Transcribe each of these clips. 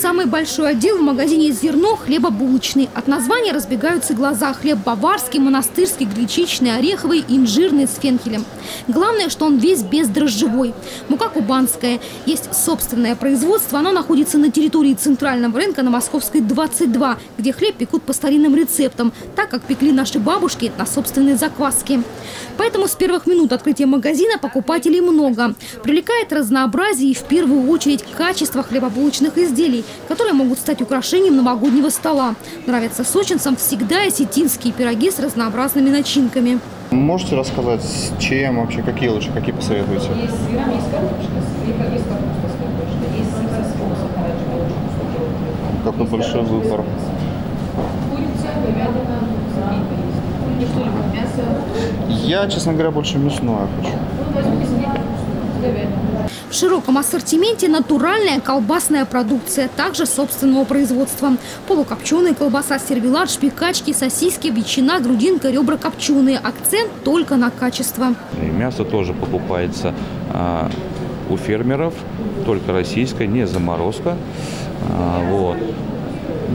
самый большой отдел в магазине «Зерно» – хлебобулочный. От названия разбегаются глаза. Хлеб баварский, монастырский, гречичный, ореховый, инжирный с фенхелем. Главное, что он весь бездрожжевой. Мука кубанская. Есть собственное производство. Оно находится на территории центрального рынка на Московской 22, где хлеб пекут по старинным рецептам, так как пекли наши бабушки на собственной закваске. Поэтому с первых минут открытия магазина покупателей много. Привлекает разнообразие и в первую очередь качество хлебобулочных изделий, которые могут стать украшением новогоднего стола. Нравятся сочинцам всегда осетинские пироги с разнообразными начинками. Можете рассказать, чем вообще, какие лучше, какие посоветуете? Есть сыром, есть картошка есть капуста с картошкой, есть сыр со соусом, Какой большой выбор. Курица, говядина, мясо. Я, честно говоря, больше мясное хочу. В широком ассортименте натуральная колбасная продукция, также собственного производства. Полукопченая колбаса, сервелат, шпикачки, сосиски, ветчина, грудинка, ребра копченые. Акцент только на качество. И мясо тоже покупается а, у фермеров, только российское, не заморозка. А, вот.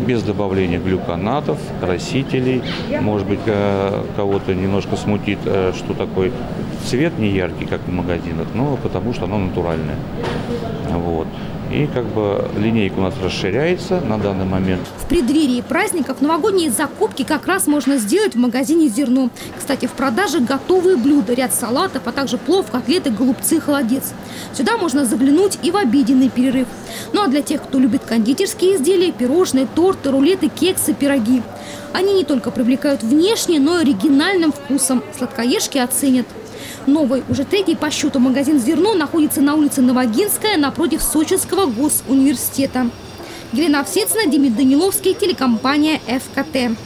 Без добавления глюконатов, красителей. Может быть, э, кого-то немножко смутит, э, что такой цвет не яркий, как в магазинах, но потому что оно натуральное. Вот. И как бы линейка у нас расширяется на данный момент. В преддверии праздников новогодние закупки как раз можно сделать в магазине «Зерно». Кстати, в продаже готовые блюда, ряд салатов, а также плов, котлеты, голубцы, холодец. Сюда можно заглянуть и в обеденный перерыв. Ну а для тех, кто любит кондитерские изделия, пирожные, торты, рулеты, кексы, пироги. Они не только привлекают внешне, но и оригинальным вкусом. Сладкоежки оценят. Новый, уже третий по счету магазин «Зерно» находится на улице Новогинская напротив Сочинского госуниверситета. Елена Овсецина, Демид Даниловский, телекомпания «ФКТ».